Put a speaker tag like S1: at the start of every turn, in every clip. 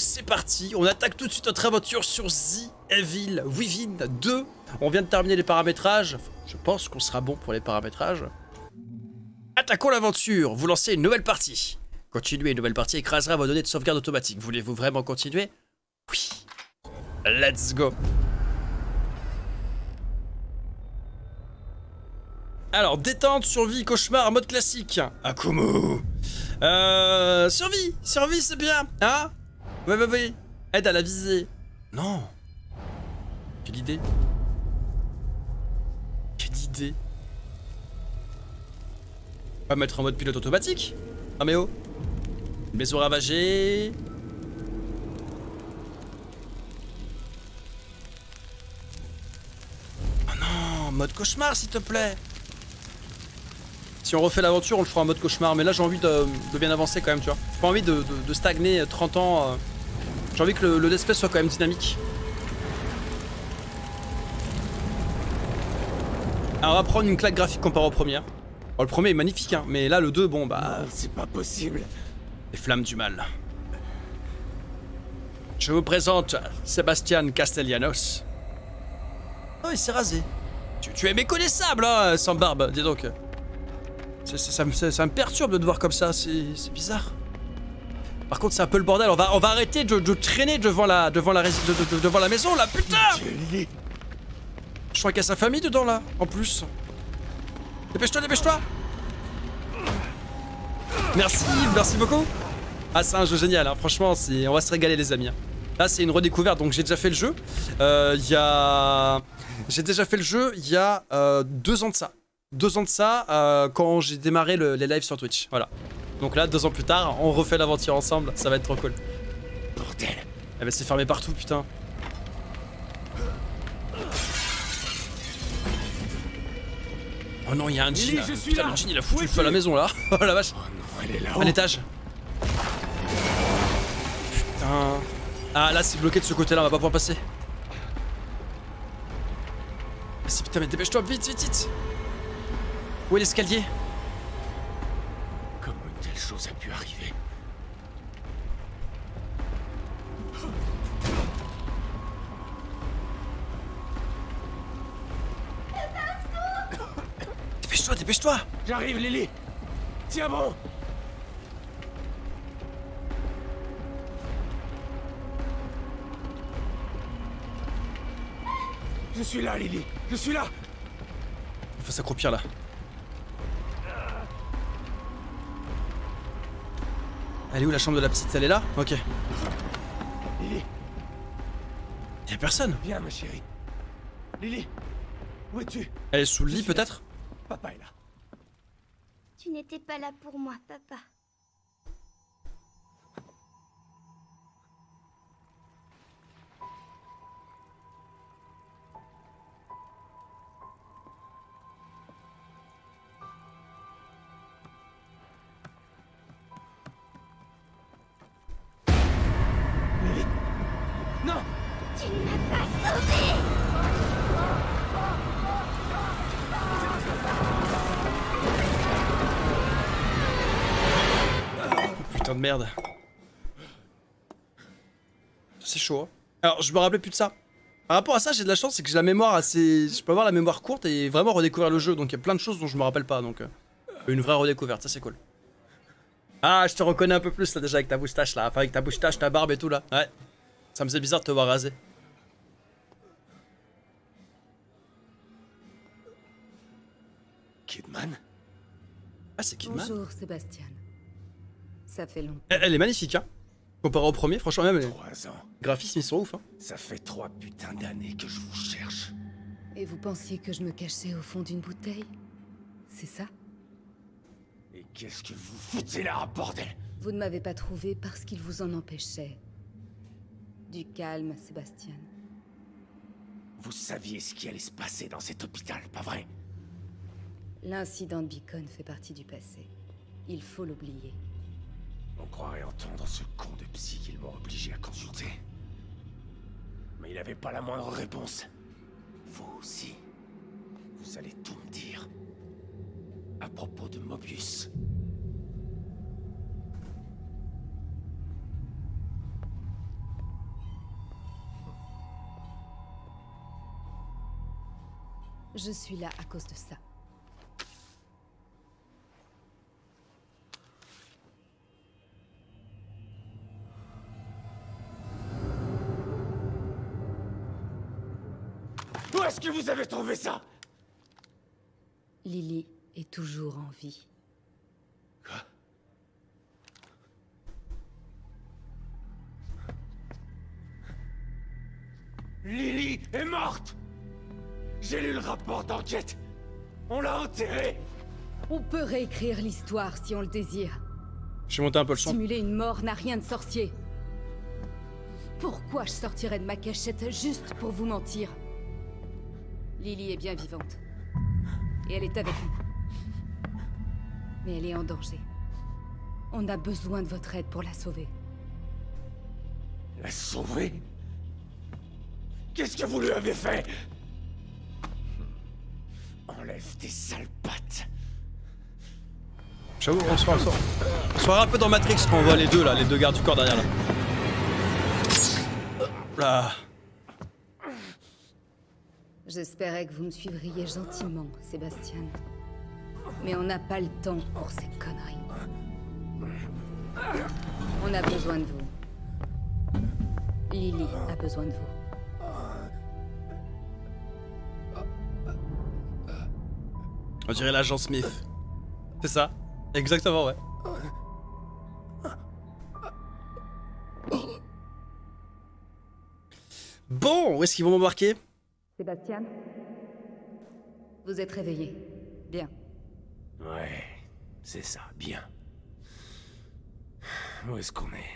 S1: c'est parti, on attaque tout de suite notre aventure sur The Evil Within 2. On vient de terminer les paramétrages, je pense qu'on sera bon pour les paramétrages. Attaquons l'aventure, vous lancez une nouvelle partie. Continuer une nouvelle partie écrasera vos données de sauvegarde automatique. Voulez-vous vraiment continuer? Oui. Let's go. Alors, détente, survie, cauchemar, mode classique. Akumu. Euh, survie, survie, c'est bien, hein? Ouais, ouais, ouais. Aide à la visée. Non. Quelle idée. Quelle idée. Pas mettre en mode pilote automatique Ah mais oh. Une maison ravagée. Oh non, mode cauchemar s'il te plaît. Si on refait l'aventure, on le fera en mode cauchemar. Mais là, j'ai envie de, bien avancer quand même, tu vois. J'ai pas envie de, stagner 30 ans. J'ai envie que le, le soit quand même dynamique. Alors, on va prendre une claque graphique comparée au premier. Oh, le premier est magnifique, hein. Mais là, le 2, bon, bah...
S2: C'est pas possible.
S1: Les flammes du mal. Je vous présente Sébastien Castellanos. Oh, il s'est rasé. Tu, tu, es méconnaissable, hein, sans barbe, dis donc. Ça, me, perturbe de te voir comme ça, c'est bizarre. Par contre, c'est un peu le bordel. On va, on va arrêter de, traîner devant la, devant, la, devant la maison là, putain Je crois qu'il y a sa famille dedans là, en plus. Dépêche-toi, dépêche-toi Merci, merci beaucoup Ah, c'est un jeu génial, hein. franchement, on va se régaler les amis. Hein. Là, c'est une redécouverte, donc j'ai déjà fait le jeu. Euh, il y a... J'ai déjà fait le jeu il y a euh, deux ans de ça deux ans de ça, euh, quand j'ai démarré les lives sur Twitch. Voilà. Donc là, deux ans plus tard, on refait l'aventure ensemble, ça va être trop cool.
S2: Bordel
S1: Eh ben c'est fermé partout, putain. Oh non, il y a un jean. Putain, le jean il a foutu le feu à la maison là. oh la vache.
S2: Oh non, elle est là.
S1: À l'étage. Putain. Ah là, c'est bloqué de ce côté-là, on va pas pouvoir passer. Putain, mais dépêche-toi, vite, vite, vite. Où est l'escalier?
S2: Telle chose a pu arriver.
S1: Dépêche-toi, dépêche-toi.
S2: J'arrive, Lily. Tiens bon. Je suis là, Lily. Je suis là.
S1: Il faut s'accroupir là. Elle est où la chambre de la petite? Elle est là? Ok.
S2: Lily
S1: Y'a personne?
S2: Viens ma chérie. Lily Où es-tu?
S1: Elle est sous le lit peut-être?
S2: Papa est là.
S3: Tu n'étais pas là pour moi, papa.
S1: De merde. C'est chaud. Hein. Alors, je me rappelais plus de ça. Par rapport à ça, j'ai de la chance, c'est que j'ai la mémoire assez... Je peux avoir la mémoire courte et vraiment redécouvrir le jeu. Donc il y a plein de choses dont je me rappelle pas. Donc euh, une vraie redécouverte, ça c'est cool. Ah, je te reconnais un peu plus là déjà avec ta moustache là. Enfin avec ta moustache, ta barbe et tout là. Ouais. Ça me faisait bizarre de te voir rasé.
S2: Kidman?
S1: Ah, c'est Kidman?
S4: Bonjour Sébastien. Ça fait longtemps.
S1: Elle, est magnifique, hein. Comparé au premier, franchement, même.
S2: Trois ans.
S1: Les graphismes, ils sont ouf, hein.
S2: Ça fait trois putains d'années que je vous cherche.
S4: Et vous pensiez que je me cachais au fond d'une bouteille? C'est ça?
S2: Et qu'est-ce que vous foutez là, bordel?
S4: Vous ne m'avez pas trouvé parce qu'il vous en empêchait. Du calme, Sébastien.
S2: Vous saviez ce qui allait se passer dans cet hôpital, pas vrai?
S4: L'incident de Beacon fait partie du passé. Il faut l'oublier.
S2: On croirait entendre ce con de psy qu'ils m'ont obligé à consulter. Mais il n'avait pas la moindre réponse. Vous aussi. Vous allez tout me dire. À propos de Mobius.
S4: Je suis là à cause de ça.
S2: Est-ce que vous avez trouvé ça?
S4: Lily est toujours en vie.
S2: Quoi? Lily est morte J'ai lu le rapport d'enquête On l'a enterrée
S4: On peut réécrire l'histoire si on le désire.
S1: J'ai monté un peu le son.
S4: Simuler une mort n'a rien de sorcier. Pourquoi je sortirais de ma cachette juste pour vous mentir? Lily est bien vivante. Et elle est avec nous. Mais elle est en danger. On a besoin de votre aide pour la sauver.
S2: La sauver? Qu'est-ce que vous lui avez fait? Enlève tes sales pattes
S1: J'avoue, on se croit, on se un peu dans Matrix quand on voit les deux là, les deux gardes du corps derrière là. Là.
S4: J'espérais que vous me suivriez gentiment, Sébastien. Mais on n'a pas le temps pour ces conneries. On a besoin de vous. Lily a besoin de vous.
S1: On dirait l'agent Smith. C'est ça? Exactement, ouais. Bon, où est-ce qu'ils vont m'embarquer?
S4: Sébastien? Vous êtes réveillé. Bien.
S2: Ouais, c'est ça, bien. Où est-ce qu'on est?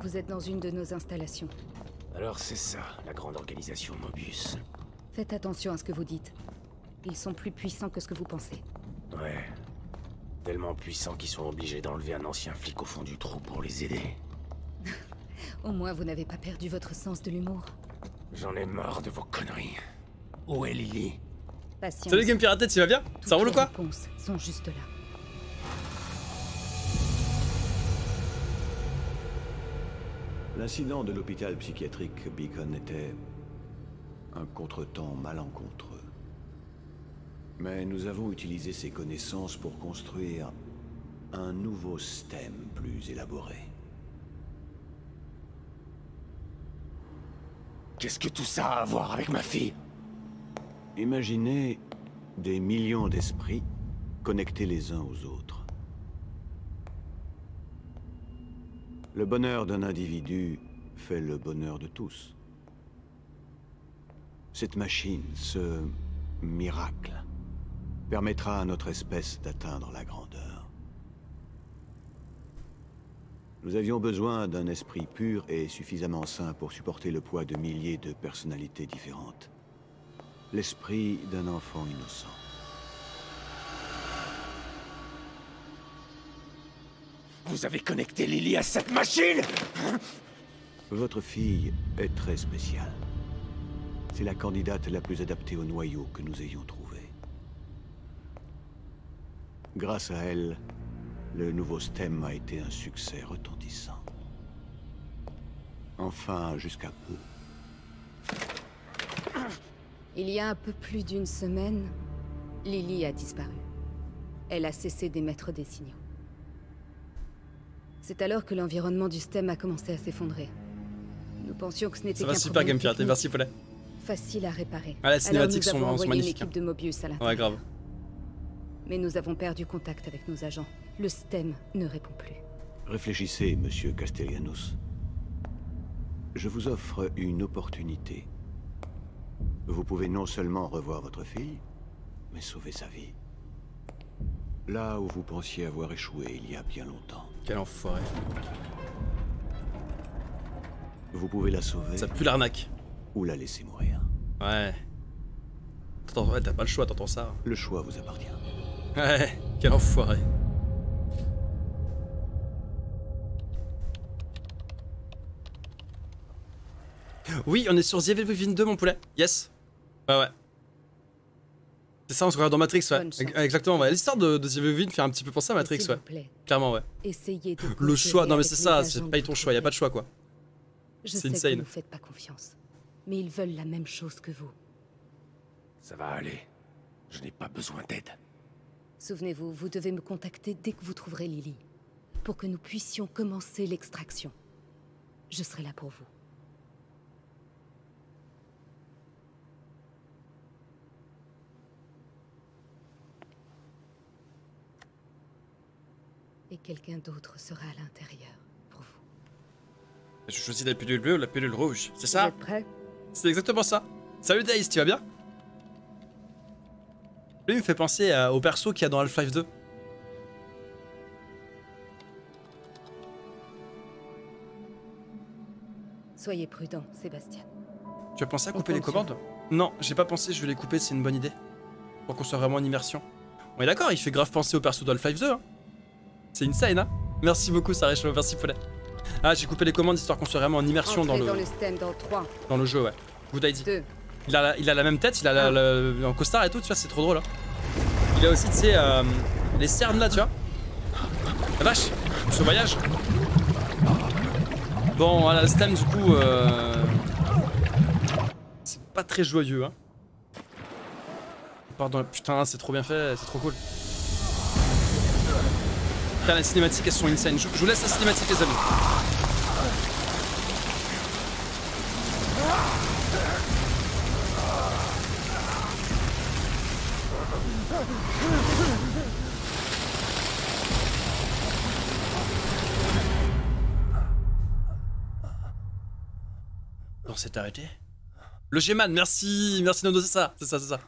S4: Vous êtes dans une de nos installations.
S2: Alors c'est ça, la grande organisation Mobius.
S4: Faites attention à ce que vous dites. Ils sont plus puissants que ce que vous pensez.
S2: Ouais. Tellement puissants qu'ils sont obligés d'enlever un ancien flic au fond du trou pour les aider.
S4: Au moins, vous n'avez pas perdu votre sens de l'humour.
S2: J'en ai marre de vos conneries. Où est Lily?
S4: Patience.
S1: Salut Game Pirated, tu vas bien?
S4: Toutes
S1: Ça roule ou
S4: les
S1: quoi
S4: réponses sont juste là.
S5: L'incident de l'hôpital psychiatrique Beacon était un contretemps malencontreux. Mais nous avons utilisé ces connaissances pour construire un nouveau STEM plus élaboré.
S2: Qu'est-ce que tout ça a à voir avec ma fille?
S5: Imaginez des millions d'esprits connectés les uns aux autres. Le bonheur d'un individu fait le bonheur de tous. Cette machine, ce miracle, permettra à notre espèce d'atteindre la grandeur. Nous avions besoin d'un esprit pur et suffisamment sain pour supporter le poids de milliers de personnalités différentes. L'esprit d'un enfant innocent.
S2: Vous avez connecté Lily à cette machine
S5: Votre fille est très spéciale. C'est la candidate la plus adaptée au noyau que nous ayons trouvé. Grâce à elle, le nouveau STEM a été un succès retentissant. Enfin, jusqu'à peu.
S4: Il y a un peu plus d'une semaine, Lily a disparu. Elle a cessé d'émettre des signaux. C'est alors que l'environnement du STEM a commencé à s'effondrer. Nous pensions que ce n'était
S1: Ça
S4: qu'un
S1: va super Game merci.
S4: Facile à réparer.
S1: Ah, les cinématiques sont- magnifiques,
S4: une équipe de Mobius à la
S1: Ouais, grave.
S4: Mais nous avons perdu contact avec nos agents. Le STEM ne répond plus.
S5: Réfléchissez, monsieur Castellanos. Je vous offre une opportunité. Vous pouvez non seulement revoir votre fille, mais sauver sa vie. Là où vous pensiez avoir échoué il y a bien longtemps.
S1: Quel enfoiré.
S5: Vous pouvez la sauver
S1: Ça pue l'arnaque.
S5: ou la laisser mourir.
S1: Ouais. T'as pas le choix, t'entends ça.
S5: Le choix vous appartient.
S1: Ouais, quel enfoiré. Oui, on est sur The Evil Within 2, mon poulet. Yes. Ouais, ouais. C'est ça, on se regarde dans Matrix, ouais. Exactement, ouais. L'histoire de, de The Evil Within fait un petit peu penser à Matrix, ouais.
S4: plaît,
S1: Clairement, ouais.
S4: essayez de
S1: Le choix, non mais c'est ça, c'est pas ton choix, y a pas de choix, quoi. C'est insane.
S4: que vous faites pas confiance. mais ils veulent la même chose que vous.
S2: Ça va aller. Je n'ai pas besoin d'aide.
S4: Souvenez-vous, vous devez me contacter dès que vous trouverez Lily, pour que nous puissions commencer l'extraction. Je serai là pour vous. Et quelqu'un d'autre sera à l'intérieur, pour vous.
S1: Je choisis la pilule bleue ou la pilule rouge, c'est ça
S4: Vous êtes prêts?
S1: C'est exactement ça. Salut Days, tu vas bien? Lui il me fait penser à- au perso qu'il y a dans Half-Life 2.
S4: Soyez prudent, Sébastien.
S1: Tu as pensé à couper les commandes? Non, j'ai pas pensé, je vais les couper, c'est une bonne idée. Pour qu'on soit vraiment en immersion. On est d'accord, il fait grave penser au perso de Half-Life 2. Hein. C'est insane, hein Merci beaucoup, ça Réchaud, merci Poulet. Ah, j'ai coupé les commandes histoire qu'on soit vraiment en immersion dans le,
S4: dans le stand dans 3,
S1: dans le jeu, ouais. Good idea.
S4: 2,
S1: Il a, la, il a la même tête, il a la, la- en costard et tout, tu vois, c'est trop drôle. Hein. Il a aussi, tu sais, euh, les cernes là, tu vois. La vache, ce voyage. Bon, voilà, le stem, du coup, euh... c'est pas très joyeux, hein. Pardon, putain, c'est trop bien fait, c'est trop cool. Putain, les cinématiques, elles sont insane. Je, je vous laisse la cinématique, les amis. Non, c'est arrêté. Le G-Man, merci, merci Nono, c'est ça, c'est ça, c'est ça.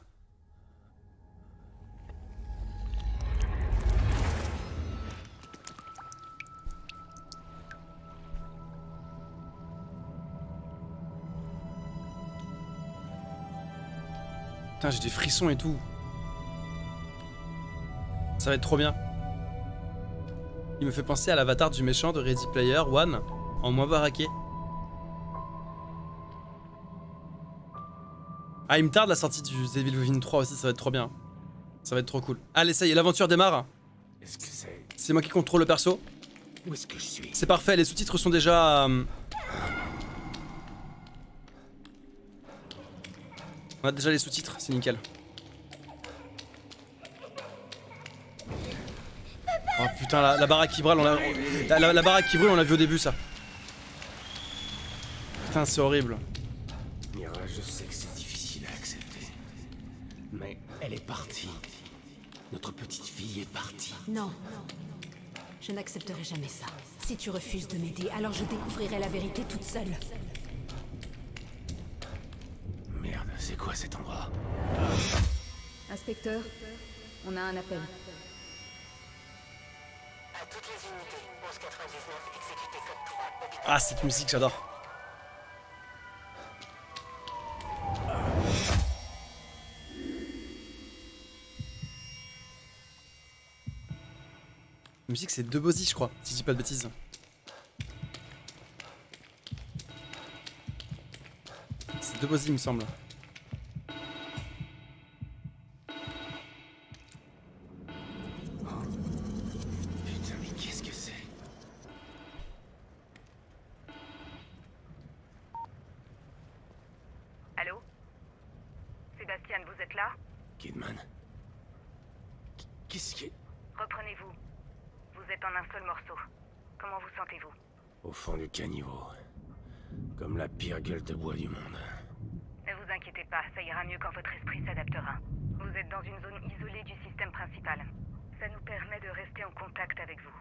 S1: Putain, j'ai des frissons et tout. Ça va être trop bien. Il me fait penser à l'avatar du méchant de Ready Player One en moins baraqué. Ah, il me tarde la sortie du The Evil Within 3 aussi, ça va être trop bien. Ça va être trop cool. Allez, ça y est, l'aventure démarre.
S2: C'est...
S1: Moi qui contrôle le perso.
S2: Où est-ce que je suis?
S1: C'est parfait, les sous-titres sont déjà. euh, On a déjà les sous-titres, c'est nickel. Oh putain, la, la baraque qui brûle, on l'a. La, la- la baraque qui brûle, on l'a vu au début, ça. Putain, c'est horrible.
S2: Mira, je sais que c'est difficile à accepter. Mais elle est partie. Notre petite fille est partie.
S6: Non. Je n'accepterai jamais ça. Si tu refuses de m'aider, alors je découvrirai la vérité toute seule.
S2: Merde, c'est quoi cet endroit
S4: Inspecteur, on a un appel.
S1: Ah, cette musique, j'adore. La musique, c'est De Bozzy, je crois, si je dis pas de bêtises. C'est De Bozzy, il me semble.
S7: Sébastien, vous êtes là
S2: Kidman Qu- Qu'est-ce qui est...
S7: Reprenez-vous. Vous êtes en un seul morceau. Comment vous sentez-vous?
S2: Au fond du caniveau. Comme la pire gueule de bois du monde.
S7: Ne vous inquiétez pas, ça ira mieux quand votre esprit s'adaptera. Vous êtes dans une zone isolée du système principal. Ça nous permet de rester en contact avec vous.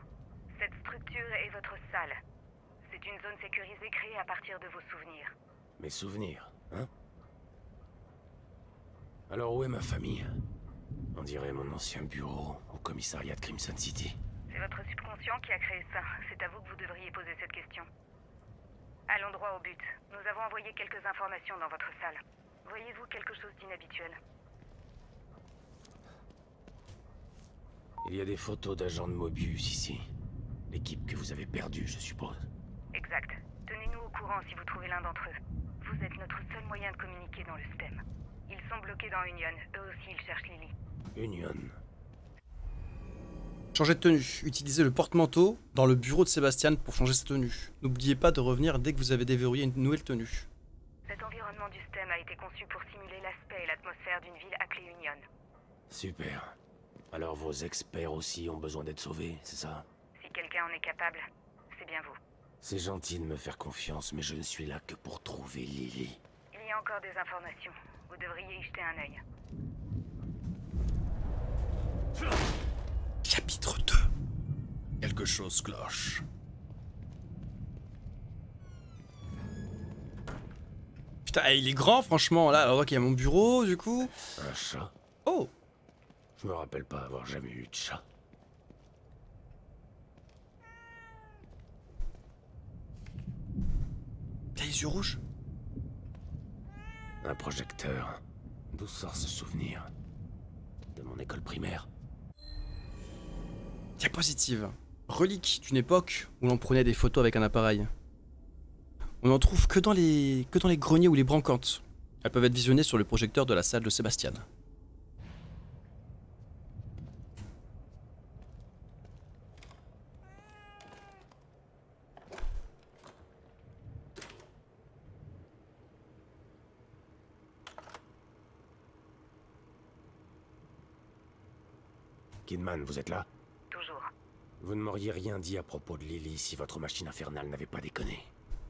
S7: Cette structure est votre salle. C'est une zone sécurisée créée à partir de vos souvenirs.
S2: Mes souvenirs, hein? Alors où est ma famille On dirait mon ancien bureau au commissariat de Crimson City.
S7: C'est votre subconscient qui a créé ça. C'est à vous que vous devriez poser cette question. Allons droit au but. Nous avons envoyé quelques informations dans votre salle. Voyez-vous quelque chose d'inhabituel
S2: Il y a des photos d'agents de Mobius ici. L'équipe que vous avez perdue, je suppose.
S7: Exact. Tenez-nous au courant si vous trouvez l'un d'entre eux. Vous êtes notre seul moyen de communiquer dans le STEM. Ils sont bloqués dans Union. Eux aussi, ils cherchent Lily.
S2: Union.
S1: Changer de tenue. Utilisez le porte-manteau dans le bureau de Sébastien pour changer sa tenue. N'oubliez pas de revenir dès que vous avez déverrouillé une nouvelle tenue.
S7: Cet environnement du STEM a été conçu pour simuler l'aspect et l'atmosphère d'une ville appelée Union.
S2: Super. Alors vos experts aussi ont besoin d'être sauvés, c'est ça?
S7: Si quelqu'un en est capable, c'est bien vous.
S2: C'est gentil de me faire confiance, mais je ne suis là que pour trouver Lily.
S7: Il y a encore des informations. Vous devriez y jeter un œil.
S1: Chapitre 2. Quelque chose cloche. Putain, eh, il est grand, franchement. Là, alors qu'il y a mon bureau, du coup.
S2: Un chat
S1: Oh
S2: Je me rappelle pas avoir jamais eu de chat.
S1: Il a les yeux rouges?
S2: Un projecteur. D'où sort ce souvenir De mon école primaire.
S1: Diapositive. Relique d'une époque où l'on prenait des photos avec un appareil. On n'en trouve que dans les que dans les greniers ou les brancantes. Elles peuvent être visionnées sur le projecteur de la salle de Sébastien.
S2: Vous êtes là
S7: Toujours.
S2: Vous ne m'auriez rien dit à propos de Lily si votre machine infernale n'avait pas déconné.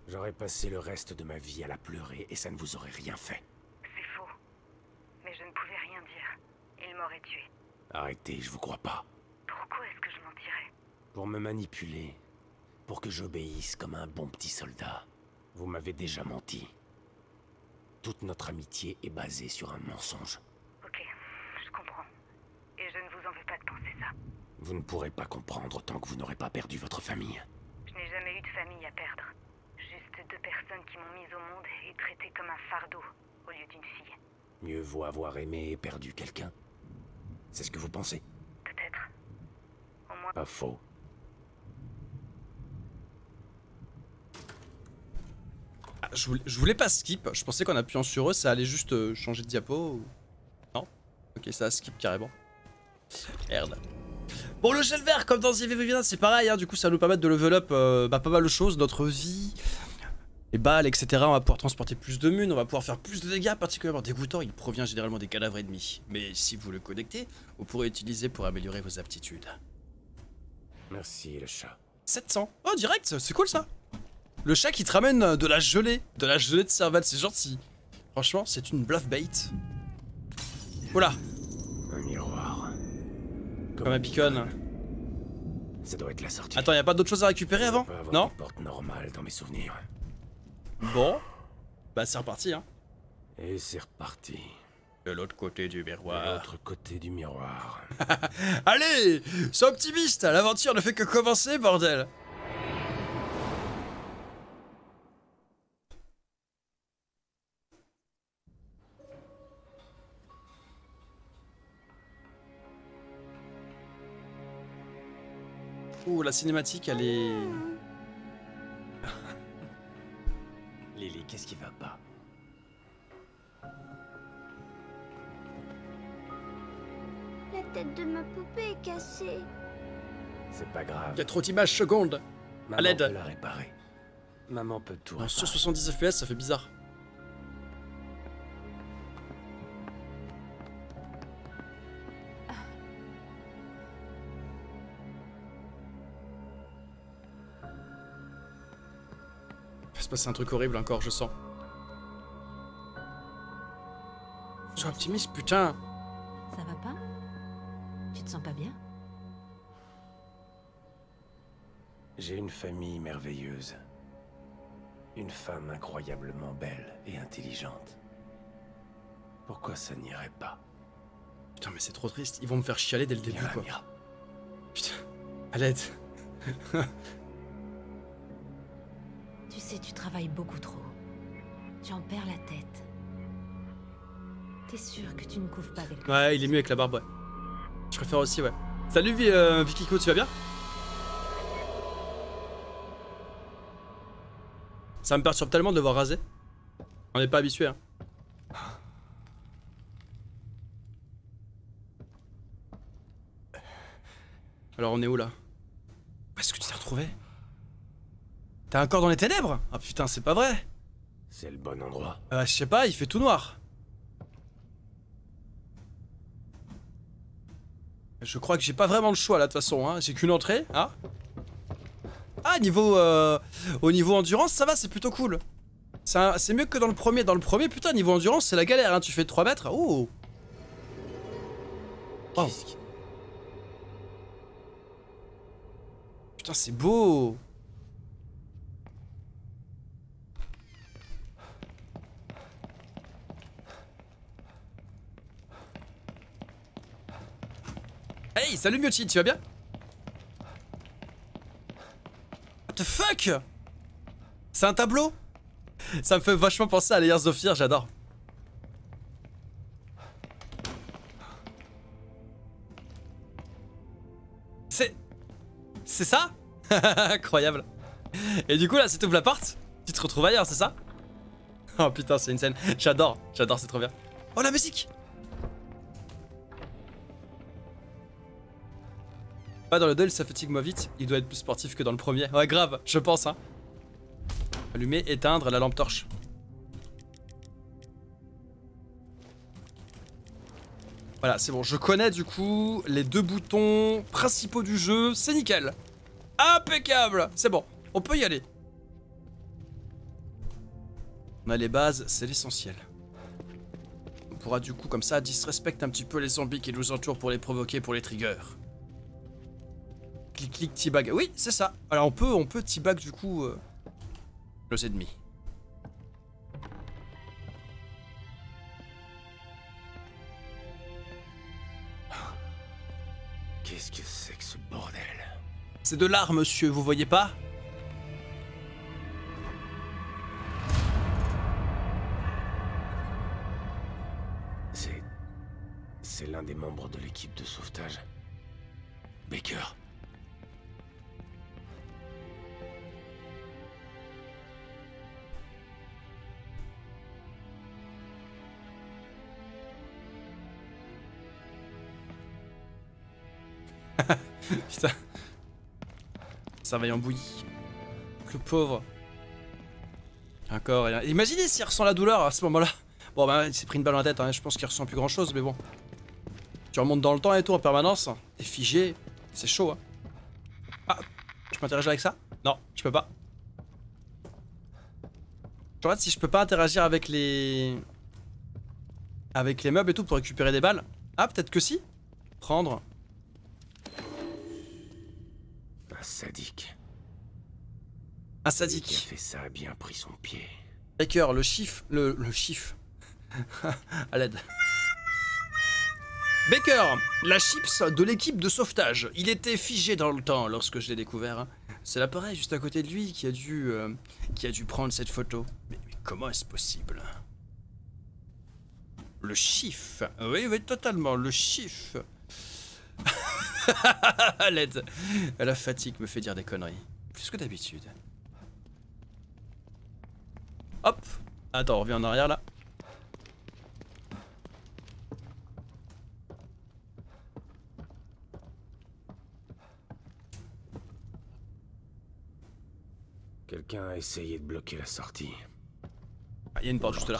S2: J'aurais passé le reste de ma vie à la pleurer et ça ne vous aurait rien fait.
S7: C'est faux. Mais je ne pouvais rien dire. Il m'aurait tué.
S2: Arrêtez, je vous crois pas.
S7: Pourquoi est-ce que je mentirais
S2: Pour me manipuler. Pour que j'obéisse comme un bon petit soldat. Vous m'avez déjà menti. Toute notre amitié est basée sur un mensonge.
S7: Ok, je comprends. Et je ne vous en veux pas de penser ça.
S2: Vous ne pourrez pas comprendre tant que vous n'aurez pas perdu votre famille.
S7: Je n'ai jamais eu de famille à perdre. Juste deux personnes qui m'ont mise au monde et traitée comme un fardeau au lieu d'une fille.
S2: Mieux vaut avoir aimé et perdu quelqu'un. C'est ce que vous pensez
S7: Peut-être. Au moins.
S2: Pas faux.
S1: Ah, je, voulais, je voulais pas skip. Je pensais qu'en appuyant sur eux, ça allait juste euh, changer de diapo. Ou... Non? Ok, ça skip carrément. Merde. Bon, le gel vert, comme dans The Evil c'est pareil. Hein, du coup, ça va nous permettre de level up euh, bah, pas mal de choses. Notre vie, les balles, etc. On va pouvoir transporter plus de mun. On va pouvoir faire plus de dégâts, particulièrement dégoûtant. Il provient généralement des cadavres ennemis. Mais si vous le connectez, vous pourrez l'utiliser pour améliorer vos aptitudes.
S2: Merci, le chat.
S1: 700 Oh, direct C'est cool ça Le chat qui te ramène de la gelée. De la gelée de cervelle, c'est gentil. Franchement, c'est une bluff bait. Oula,
S2: Un miroir.
S1: Comme un beacon.
S2: Ça doit être la sortie.
S1: Attends, y a pas d'autre chose à récupérer avant
S2: avoir
S1: Non
S2: une porte normale dans mes souvenirs.
S1: Bon. Bah, c'est reparti, hein.
S2: Et c'est reparti.
S1: De l'autre côté du
S2: De
S1: miroir.
S2: l'autre côté du miroir.
S1: Allez Sois optimiste L'aventure ne fait que commencer, bordel Ouh, la cinématique, elle est...
S2: Lily, qu'est-ce qui va pas?
S3: La tête de ma poupée est cassée.
S2: C'est pas grave.
S1: Il y a trop d'images secondes
S2: Maman
S1: l'aide.
S2: peut la réparer. Maman peut tout
S1: En
S2: réparer.
S1: 170 FPS, ça fait bizarre. Se passer un truc horrible encore, je sens. Sois optimiste, putain
S6: Ça va pas? Tu te sens pas bien?
S2: J'ai une famille merveilleuse. Une femme incroyablement belle et intelligente. Pourquoi ça n'irait pas?
S1: Putain, mais c'est trop triste. Ils vont me faire chialer dès le début, quoi. Putain, à l'aide.
S6: Tu sais, tu travailles beaucoup trop. Tu en perds la tête. T'es sûr que tu ne couvres pas quelque
S1: Ouais, il est mieux avec la barbe, ouais. Je préfère aussi, ouais. Salut, euh, Vikiko, tu vas bien? Ça me perturbe tellement de le voir raser. On n'est pas habitué, hein. Alors, on est où là? Où est-ce que tu t'es retrouvé? T'es encore dans les ténèbres? Ah putain, c'est pas vrai
S2: C'est le bon endroit.
S1: Euh, je sais pas, il fait tout noir. Je crois que j'ai pas vraiment le choix là de toute façon, hein. j'ai qu'une entrée. Ah, ah niveau, euh, au niveau endurance, ça va, c'est plutôt cool. C'est mieux que dans le premier. Dans le premier, putain, niveau endurance, c'est la galère. Hein. Tu fais 3 mètres. Oh Oh. Putain, c'est beau Hey, salut Miochi, tu vas bien? What the fuck? C'est un tableau? Ça me fait vachement penser à Layers of Fear, j'adore. C'est... C'est ça? Incroyable. Et du coup là, c'est ouvre la porte, tu te retrouves ailleurs, c'est ça? Oh putain, c'est une scène. J'adore, j'adore, c'est trop bien. Oh la musique Pas dans le 2, il se fatigue moins vite. Il doit être plus sportif que dans le premier. Ouais, grave, je pense, hein. Allumer, éteindre la lampe torche. Voilà, c'est bon. Je connais du coup les deux boutons principaux du jeu. C'est nickel. Impeccable C'est bon, on peut y aller. On a les bases, c'est l'essentiel. On pourra du coup comme ça disrespecter un petit peu les zombies qui nous entourent pour les provoquer pour les triggers. Clic clic T-bag. Oui, c'est ça. Alors on peut on peut T-bag du coup euh, nos ennemis.
S2: Qu'est-ce que c'est que ce bordel?
S1: C'est de l'art, monsieur, vous voyez pas?
S2: C'est. C'est l'un des membres de l'équipe de sauvetage. Baker.
S1: Putain. Ça va y en bouillie. Le pauvre. Encore. Imaginez s'il ressent la douleur à ce moment-là. Bon, bah, il s'est pris une balle dans la tête, hein, je pense qu'il ressent plus grand chose, mais bon. Tu remontes dans le temps et tout en permanence. T'es figé. C'est chaud, hein. Ah, je peux interagir avec ça? Non, je peux pas. Je regarde si je peux pas interagir avec les. Avec les meubles et tout pour récupérer des balles. Ah, peut-être que si. Prendre.
S2: Sadique.
S1: Un
S2: Celui qui a
S1: sadique.
S2: fait ça a bien pris son pied.
S1: Baker, le chiffre. Le, le chiffre. à l'aide. Baker, la chips de l'équipe de sauvetage. Il était figé dans le temps lorsque je l'ai découvert. hein. C'est l'appareil juste à côté de lui qui a dû, euh, qui a dû prendre cette photo. Mais, mais comment est-ce possible? Le chiffre. Oui, oui, totalement. Le chiffre. l'aide. La fatigue me fait dire des conneries. Plus que d'habitude. Hop Attends, on revient en arrière là.
S2: Quelqu'un a essayé de bloquer la sortie.
S1: Ah, il y a une porte juste là.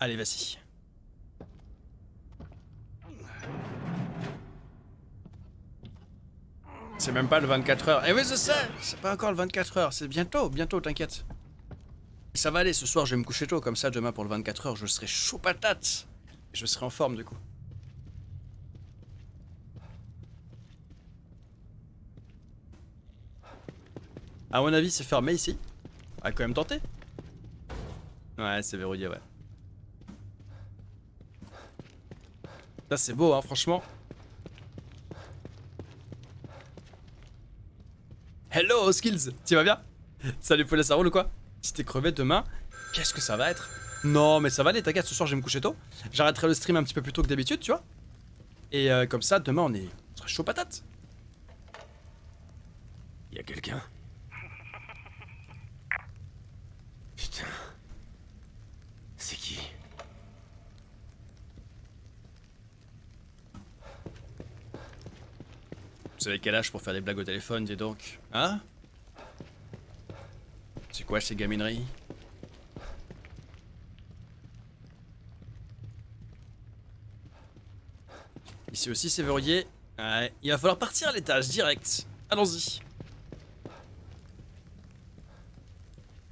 S1: Allez, vas-y. C'est même pas le 24 heures. Eh oui, je sais C'est pas encore le 24 heures, c'est bientôt, bientôt, t'inquiète. Ça va aller, ce soir je vais me coucher tôt, comme ça demain pour le 24 heures je serai chaud patate. Je serai en forme du coup. À mon avis, c'est fermé ici. On va quand même tenter. Ouais, c'est verrouillé, ouais. Ça, c'est beau, hein, franchement. Hello, Skills Tu vas bien? Salut, Paul, ça roule ou quoi? Si t'es crevé demain, qu'est-ce que ça va être? Non, mais ça va aller, t'inquiète, ce soir je vais me coucher tôt. J'arrêterai le stream un petit peu plus tôt que d'habitude, tu vois. Et euh, comme ça, demain on est on sera chaud patate.
S2: Y a quelqu'un? Putain. C'est qui?
S1: Vous savez quel âge pour faire des blagues au téléphone, dis donc Hein? Quoi ces gamineries? Ici aussi c'est verrouillé. Ouais, il va falloir partir à l'étage direct. Allons-y.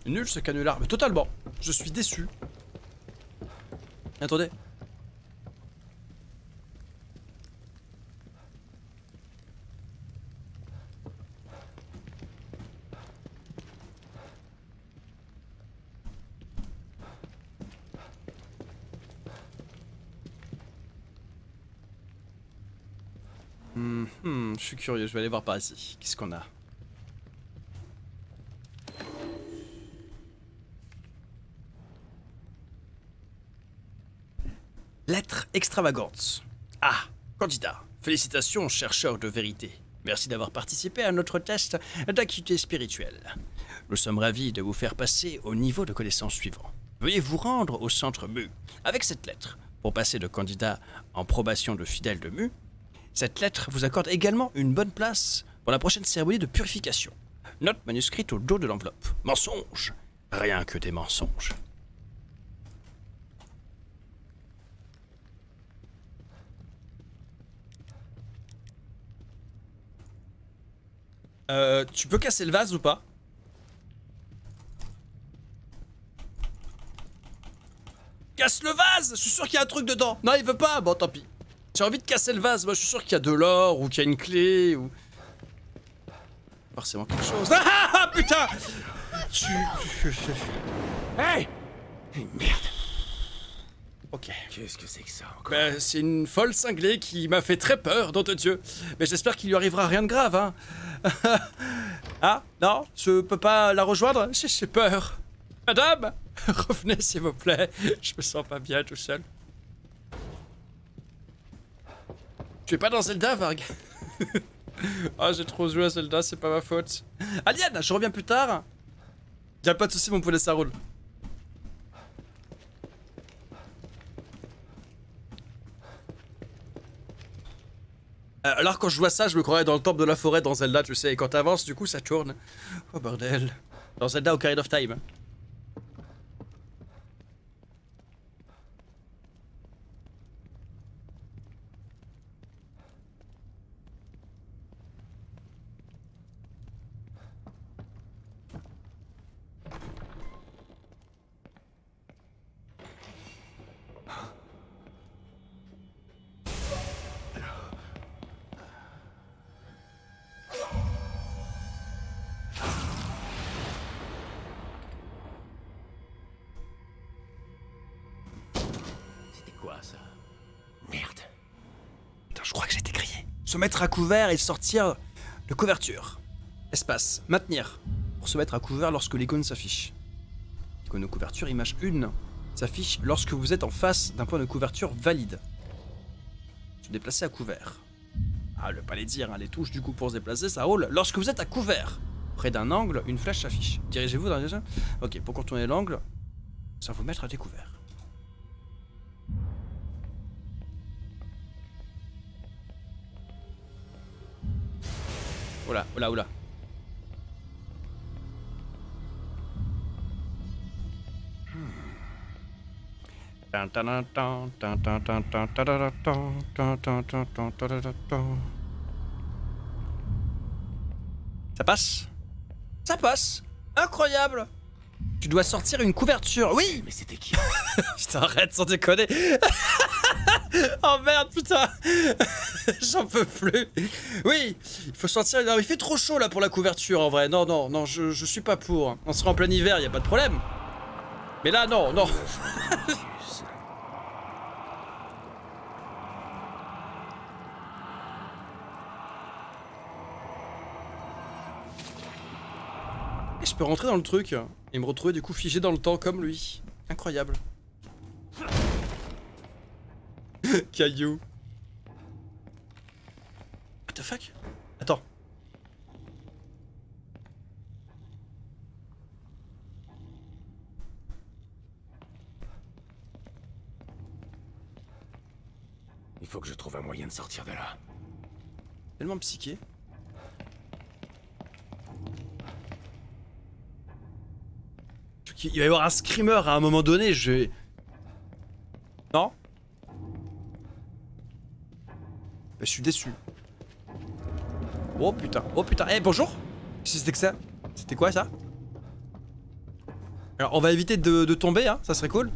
S1: Nul ce canular, mais totalement. Je suis déçu. Attendez. Hmm, hmm, je suis curieux, je vais aller voir par ici. Qu'est-ce qu'on a? Lettre extravagante. Ah, candidat. Félicitations, chercheur de vérité. Merci d'avoir participé à notre test d'acuité spirituelle. Nous sommes ravis de vous faire passer au niveau de connaissance suivant. Veuillez vous rendre au centre MU avec cette lettre. Pour passer de candidat en probation de fidèle de MU, cette lettre vous accorde également une bonne place pour la prochaine cérémonie de purification. Note manuscrite au dos de l'enveloppe. Mensonge. Rien que des mensonges. Euh, tu peux casser le vase ou pas? Casse le vase Je suis sûr qu'il y a un truc dedans. Non, il veut pas. Bon, tant pis. J'ai envie de casser le vase. Moi, je suis sûr qu'il y a de l'or ou qu'il y a une clé ou... Forcément quelque chose. Ah, ah, ah putain Tu...
S2: Hey Merde.
S1: Ok.
S2: Qu'est-ce que c'est que ça encore
S1: Ben, c'est une folle cinglée qui m'a fait très peur, nom de Dieu. Mais j'espère qu'il lui arrivera rien de grave, hein. ah, non, je peux pas la rejoindre? J'ai j'ai peur. Madame Revenez, s'il vous plaît. Je me sens pas bien tout seul. Tu es pas dans Zelda, Varg Ah, j'ai trop joué à Zelda, c'est pas ma faute. Alien, je reviens plus tard. Y'a pas de soucis, mon poulet, ça roule. Euh, Alors quand je vois ça, je me croirais dans le temple de la forêt dans Zelda, tu sais, et quand t'avances, du coup, ça tourne. Oh bordel. Dans Zelda Ocarina of Time. Je crois que j'ai été grillé. Se mettre à couvert et sortir de couverture. Espace. Maintenir. Pour se mettre à couvert lorsque l'icône s'affiche. L'icône de couverture, image 1, s'affiche lorsque vous êtes en face d'un point de couverture valide. Se déplacer à couvert. Ah, le pas les dire, hein, les touches du coup pour se déplacer, ça roule. Lorsque vous êtes à couvert, près d'un angle, une flèche s'affiche. Dirigez-vous dans les... Ok, pour contourner l'angle, ça vous mettre à découvert. Oula, oula, oula. Ça passe Ça passe Incroyable Tu dois sortir une couverture. Oui
S2: Mais c'était qui
S1: Putain, arrête sans déconner Oh merde, putain J'en peux plus Oui, il faut sortir... Non, il fait trop chaud là pour la couverture en vrai. Non, non, non, je, je suis pas pour. On sera en plein hiver, y a pas de problème. Mais là, non, non je peux rentrer dans le truc et me retrouver du coup figé dans le temps comme lui. Incroyable. Caillou. What the fuck? Attends.
S2: Il faut que je trouve un moyen de sortir de là.
S1: Tellement psyché. Il va y avoir un screamer à un moment donné, je vais... Non? Je suis déçu. Oh putain, oh putain, eh bonjour Qu'est-ce que c'était que ça? C'était quoi ça? Alors on va éviter de, tomber, hein, ça serait cool.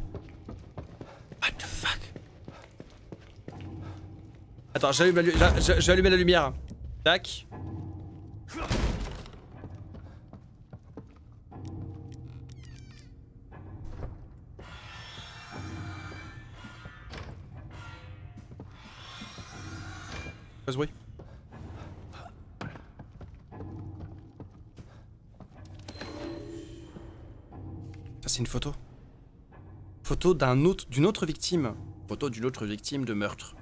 S1: What the fuck? Attends, j'allume la, la lumière. Tac. C'est une photo. Photo d'un autre, d'une autre victime. Photo d'une autre victime de meurtre.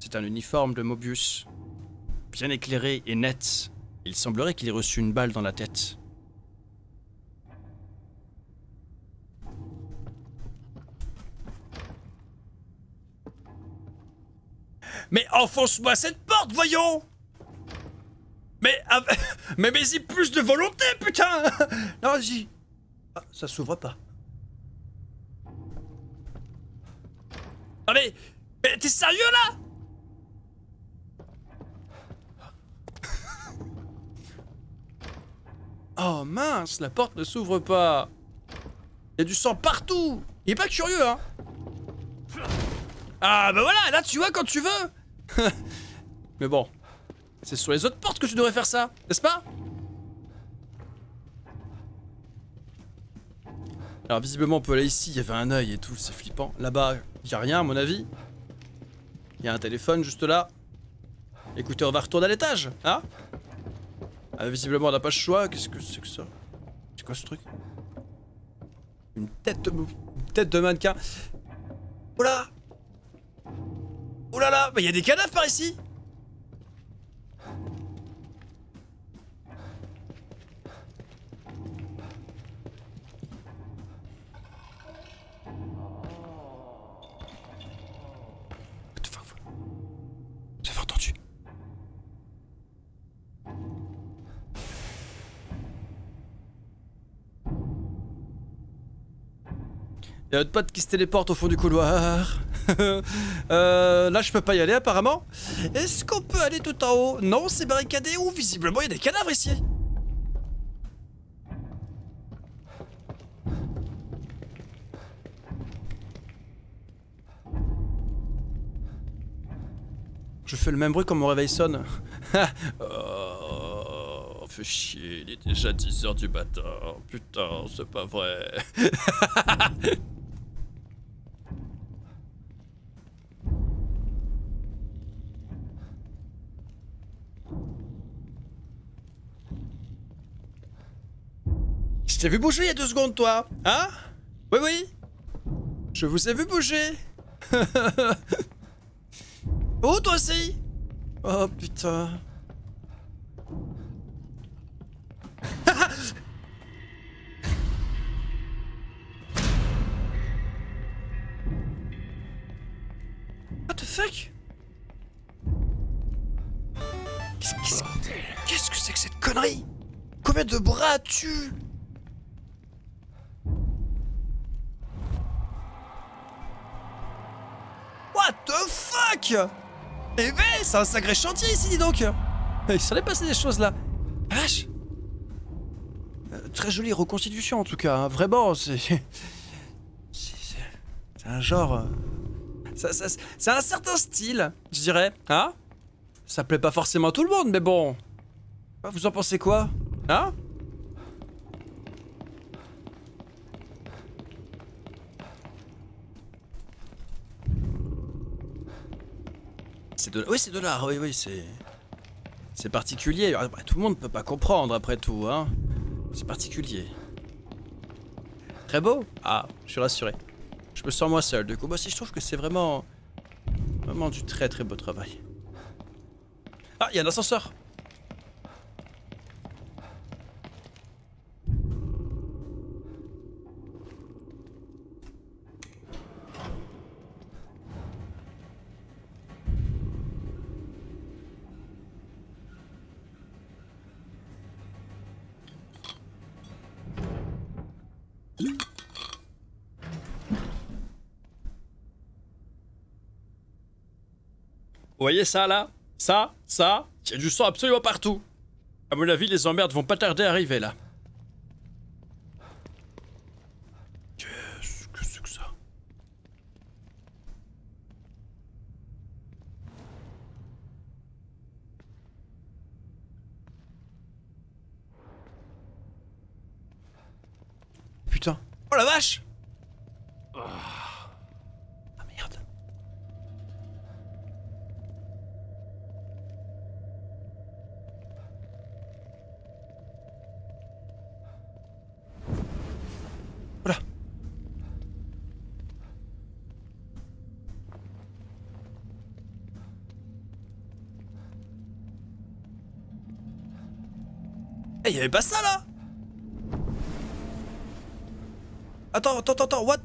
S1: C'est un uniforme de Mobius. Bien éclairé et net. Il semblerait qu'il ait reçu une balle dans la tête. Mais enfonce-moi cette porte, voyons Mais... av- Mais mets-y plus de volonté, putain Non, vas-y. Ah, ça s'ouvre pas. Non mais... Mais t'es sérieux là? Oh mince, la porte ne s'ouvre pas. Il y a du sang partout. Il est pas curieux, hein? Ah bah voilà, là tu vois quand tu veux. Mais bon, c'est sur les autres portes que tu devrais faire ça, n'est-ce pas? Alors visiblement on peut aller ici, il y avait un œil et tout, c'est flippant. Là-bas, y a rien à mon avis. Y a un téléphone juste là. Écoutez, on va retourner à l'étage, hein? Ah, visiblement, on n'a pas le choix. Qu'est-ce que c'est que ça? C'est quoi ce truc? Une tête de... Une tête de mannequin. Là Oh là là Mais y a des cadavres par ici Il y a notre pote qui se téléporte au fond du couloir. Euh, là, je peux pas y aller apparemment. Est-ce qu'on peut aller tout en haut? Non, c'est barricadé ou visiblement il y a des cadavres ici. Je fais le même bruit quand mon réveil sonne. oh, fait chier, il est déjà 10h du matin. Putain, c'est pas vrai. Je vu bouger il y a deux secondes, toi. Hein? Oui, oui. Je vous ai vu bouger. oh, toi aussi? Oh, putain. What the fuck? Qu'est-ce que c'est que cette connerie? Combien de bras as-tu? Eh ben, c'est un sacré chantier ici, dis donc. Il s'en est passé des choses là. Ah, Vache. Euh, Très jolie reconstitution en tout cas, hein. vraiment, c'est... c'est- un genre... euh, C'est un certain style, je dirais, hein. Ça plaît pas forcément à tout le monde, mais bon... Vous en pensez quoi Hein? Oui, c'est de l'art, oui, oui, c'est... C'est particulier. Tout le monde peut pas comprendre, après tout, hein. C'est particulier. Très beau? Ah, je suis rassuré. Je me sens moins seul, du coup. Moi aussi, je trouve que c'est vraiment... Vraiment du très très beau travail. Ah, il y a un ascenseur voyez ça là? Ça, ça, il y a du sang absolument partout. À mon avis, les emmerdes vont pas tarder à arriver là. Qu'est-ce que c'est que ça Putain. Oh la vache Ah merde. Voilà. Y'avait pas ça là! Attends, attends, attends, what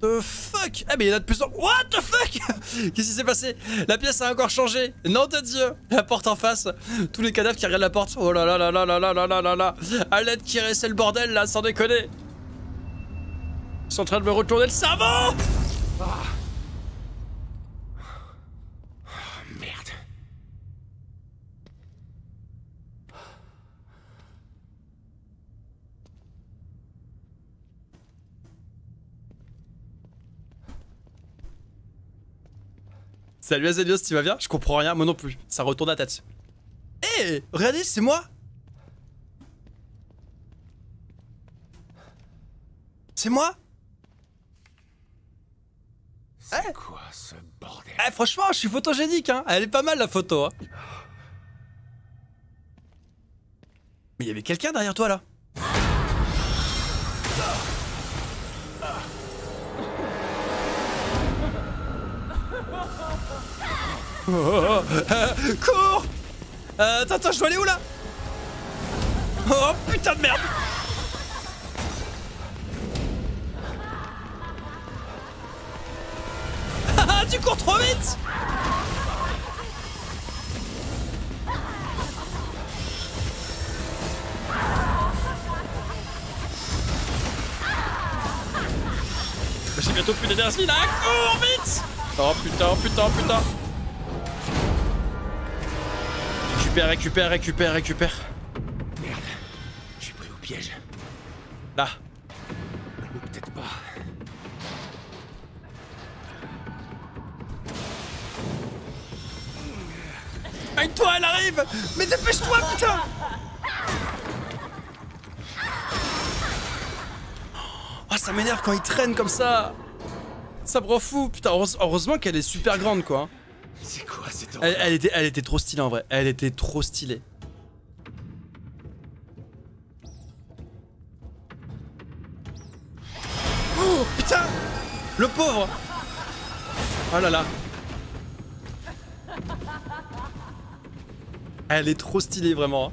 S1: the fuck! Eh mais il y en a de plus en... What the fuck! Qu'est-ce qui s'est passé? La pièce a encore changé. Nom de Dieu! La porte en face. Tous les cadavres qui regardent la porte. Oh là là là là là là là là là. Là À l'aide qui c'est le bordel là, sans déconner. Ils sont en train de me retourner le cerveau
S2: Merde.
S1: Salut Azelios, tu vas bien? Je comprends rien, moi non plus. Ça retourne la tête. Eh Regardez, c'est moi! C'est moi!
S2: C'est quoi ce bordel?
S1: Eh franchement, je suis photogénique, hein. Elle est pas mal la photo, hein. Mais il y avait quelqu'un derrière toi, là? Oh, oh, oh, euh, Cours euh, Attends, attends, je dois aller où, là Oh, putain de merde Ah, tu cours trop vite J'ai bientôt plus d'énergie là, cours vite Oh putain, putain, putain Récupère, récupère, récupère, récupère.
S2: Merde. Je suis pris au piège.
S1: Là.
S2: Ou peut-être pas.
S1: Aide-toi, elle arrive Mais dépêche-toi, putain Ah, ça m'énerve quand il traîne comme ça Ça me rend fou Putain, heureuse- heureusement qu'elle est super grande, quoi. Elle, elle était, elle était trop stylée, en vrai. Elle était trop stylée. Oh, putain Le pauvre Oh là là Elle est trop stylée, vraiment. hein.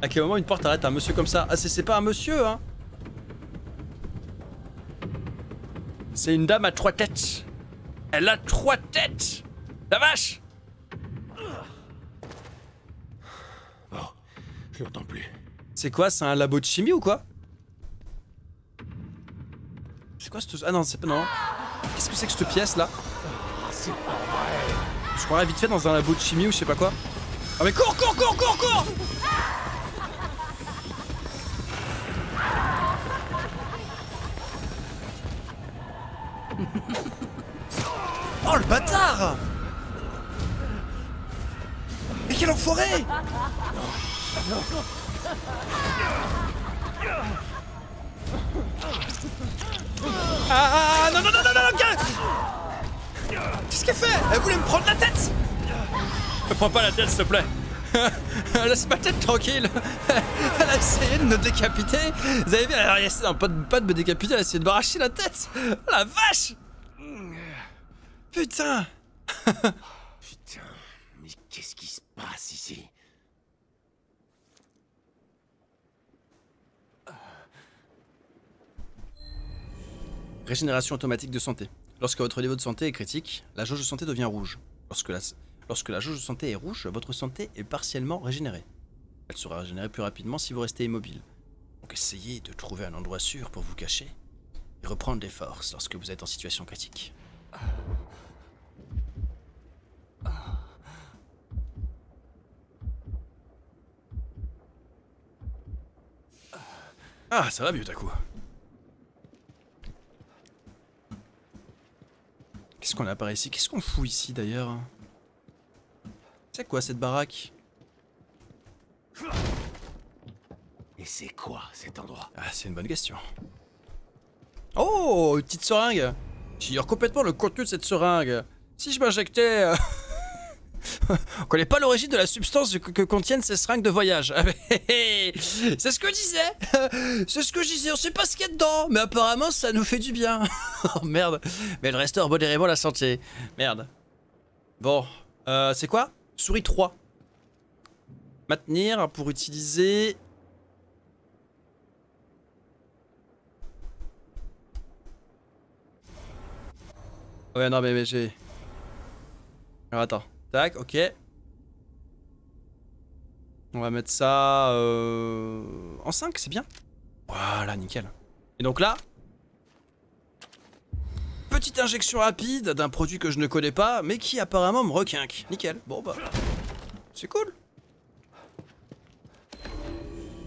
S1: À quel moment une porte arrête un monsieur comme ça? Ah, c'est pas un monsieur, hein C'est une dame à trois têtes. Elle a trois têtes La vache
S2: Bon, je l'entends plus.
S1: C'est quoi C'est un labo de chimie ou quoi? C'est quoi cette... Ah non, c'est pas... Non. Qu'est-ce que c'est que cette pièce là? Je croirais vite fait dans un labo de chimie ou je sais pas quoi. Ah mais cours, cours, cours, cours, cours Mais quel enfoiré Ah non non non non non non qu'est- Qu'est-ce qu'elle fait Elle voulait me prendre la tête Me prends pas la tête s'il te plaît. Laisse ma tête tranquille. Elle a essayé de me décapiter. Vous avez vu elle a essayé, non, pas, de, pas de me décapiter, elle a essayé de m'arracher la tête. La vache Putain,
S2: mais qu'est-ce qui se ici
S1: Régénération automatique de santé. Lorsque votre niveau de santé est critique, la jauge de santé devient rouge. Lorsque la, lorsque la jauge de santé est rouge, votre santé est partiellement régénérée. Elle sera régénérée plus rapidement si vous restez immobile. Donc essayez de trouver un endroit sûr pour vous cacher et reprendre des forces lorsque vous êtes en situation critique. Ah, ça va mieux d'un coup. Qu'est-ce qu'on a par ici? Qu'est-ce qu'on fout ici d'ailleurs? C'est quoi cette baraque?
S2: Et c'est quoi cet endroit?
S1: Ah, c'est une bonne question. Oh, une petite seringue J'ignore complètement le contenu de cette seringue. Si je m'injectais... On connaît pas l'origine de la substance que, contiennent ces seringues de voyage. Mais, C'est ce que je disais C'est ce que je disais, on sait pas ce qu'il y a dedans Mais apparemment ça nous fait du bien Oh merde Mais elle restaure modérément la santé. Merde. Bon, euh, c'est quoi? Souris 3. Maintenir pour utiliser... Ouais, non, mais, mais j'ai. Alors attends. Tac, ok. On va mettre ça euh, en 5, c'est bien. Voilà, nickel. Et donc là, petite injection rapide d'un produit que je ne connais pas, mais qui apparemment me requinque. Nickel. Bon bah, c'est cool.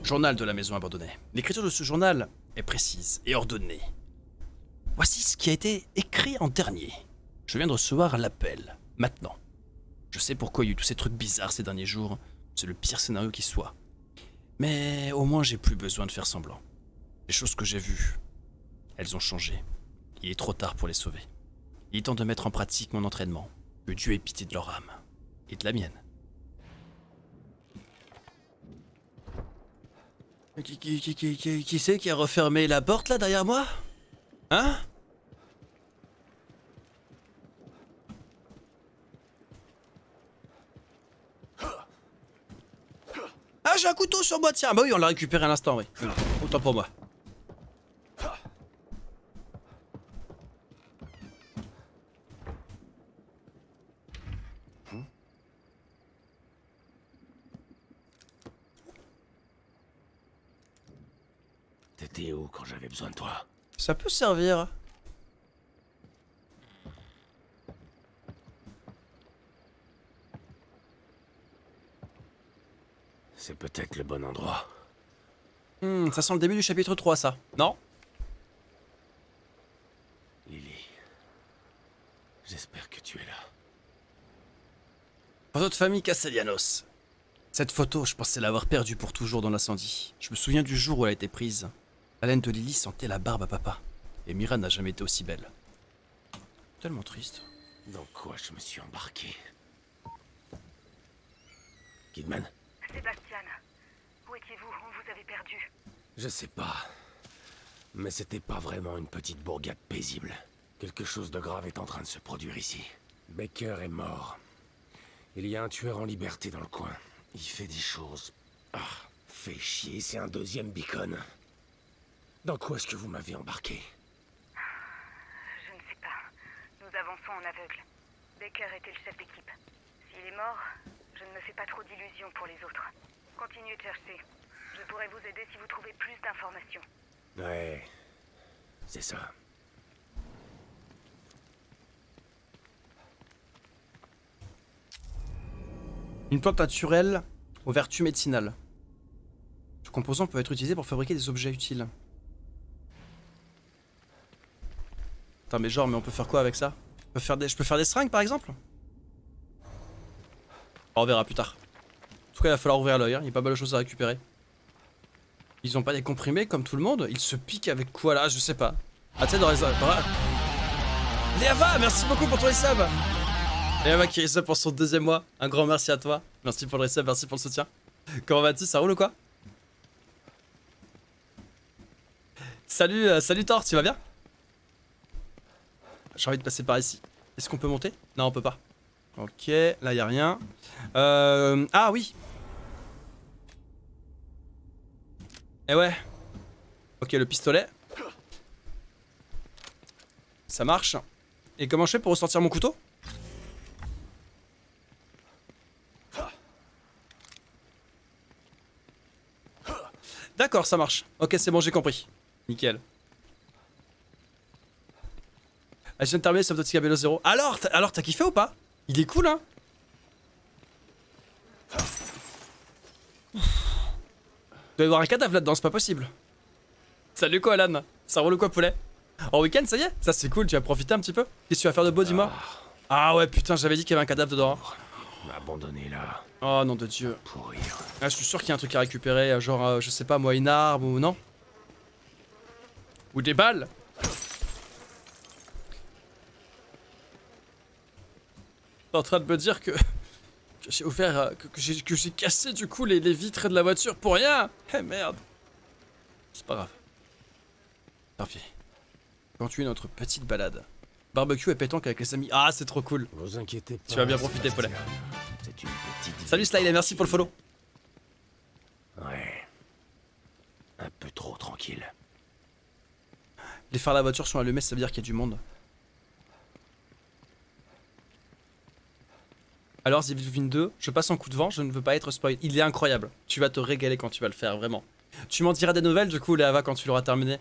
S1: Journal de la maison abandonnée. L'écriture de ce journal est précise et ordonnée. Voici ce qui a été écrit en dernier. Je viens de recevoir l'appel. Maintenant. Je sais pourquoi il y a eu tous ces trucs bizarres ces derniers jours. C'est le pire scénario qui soit. Mais au moins j'ai plus besoin de faire semblant. Les choses que j'ai vues, elles ont changé. Il est trop tard pour les sauver. Il est temps de mettre en pratique mon entraînement. Que Dieu ait pitié de leur âme. Et de la mienne. Qui, qui, qui, qui, qui, c'est qui a refermé la porte là derrière moi? Hein? Ah, j'ai un couteau sur moi, tiens. Bah oui, on l'a récupéré à l'instant, oui. Autant pour moi.
S2: T'étais où quand j'avais besoin de toi?
S1: Ça peut servir.
S2: C'est peut-être le bon endroit.
S1: Hmm, ça sent le début du chapitre 3, ça. Non?
S2: Lily. J'espère que tu es là.
S1: Photo de famille Castellanos. Cette photo, je pensais l'avoir perdue pour toujours dans l'incendie. Je me souviens du jour où elle a été prise. La laine de Lily sentait la barbe à papa. Et Mira n'a jamais été aussi belle. Tellement triste.
S2: Dans quoi je me suis embarqué? Kidman?
S7: Sébastien, où étiez-vous On vous avait perdu.
S2: Je sais pas. Mais c'était pas vraiment une petite bourgade paisible. Quelque chose de grave est en train de se produire ici. Baker est mort. Il y a un tueur en liberté dans le coin. Il fait des choses. Ah, fait chier, c'est un deuxième beacon. Dans quoi est-ce que vous m'avez embarqué
S7: Je ne sais pas. Nous avançons en aveugle. Baker était le chef d'équipe. S'il est mort, je ne me fais pas trop d'illusions pour les autres. Continuez de chercher. Je pourrais vous aider si vous trouvez plus d'informations.
S2: Ouais. C'est ça.
S1: Une plante naturelle aux vertus médicinales. Ce composant peut être utilisé pour fabriquer des objets utiles. Attends, mais genre, mais on peut faire quoi avec ça? Je peux, faire des, je peux faire des seringues par exemple? On verra plus tard. En tout cas, il va falloir ouvrir l'œil, hein. il y a pas mal de choses à récupérer. Ils ont pas des comprimés comme tout le monde Ils se piquent avec quoi là? Je sais pas. Ah, tu sais, dans les. Léava, merci beaucoup pour ton resub Léava qui resub pour son deuxième mois. Un grand merci à toi. Merci pour le resub, merci pour le soutien. Comment vas-tu? Ça roule ou quoi? Salut, euh, salut Thor, tu vas bien? J'ai envie de passer par ici. Est-ce qu'on peut monter? Non, on peut pas. Ok, là y a rien. Euh... Ah oui Eh ouais. Ok, le pistolet. Ça marche. Et comment je fais pour ressortir mon couteau? D'accord, ça marche. Ok, c'est bon, j'ai compris. Nickel. Ah, je viens de terminer Subnautica Below 0. Alors, alors t'as kiffé ou pas? Il est cool, hein. Il doit y avoir un cadavre là-dedans, c'est pas possible. Salut quoi, Alan. Ça roule ou quoi, poulet? En week-end, ça y est Ça, c'est cool, tu vas profiter un petit peu. Qu'est-ce que tu vas faire de beau, dis-moi? Ah. Ouais, putain, j'avais dit qu'il y avait un cadavre dedans. hein.
S2: m'a abandonné là,
S1: Oh, nom de Dieu. Ah, je suis sûr qu'il y a un truc à récupérer, genre, euh, je sais pas moi, une arme ou non? Ou des balles? T'es en train de me dire que, que j'ai ouvert, euh, que, que j'ai cassé du coup les, les vitres de la voiture pour rien Eh merde C'est pas grave. Pis. Continuez notre petite balade. Barbecue et pétanque avec les amis. Ah, c'est trop cool.
S2: Vous inquiétez pas.
S1: Tu vas bien profiter,
S2: petite.
S1: Salut et merci pour le follow.
S2: Ouais. Un peu trop tranquille.
S1: Les phares de la voiture sont allumés, ça veut dire qu'il y a du monde. Alors, The Evil Within 2, je passe en coup de vent, je ne veux pas être spoil. Il est incroyable. Tu vas te régaler quand tu vas le faire, vraiment. Tu m'en diras des nouvelles, du coup, Léava, quand tu l'auras terminé.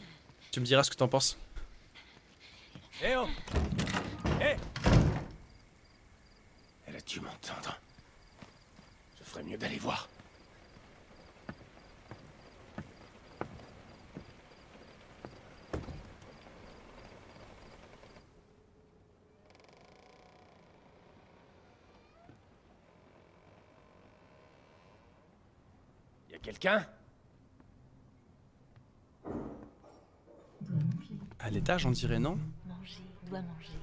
S1: Tu me diras ce que t'en penses.
S2: Eh oh Eh Elle a dû m'entendre. Je ferais mieux d'aller voir. Quelqu'un?
S1: À l'étage, on dirait non?
S6: Manger, doit manger.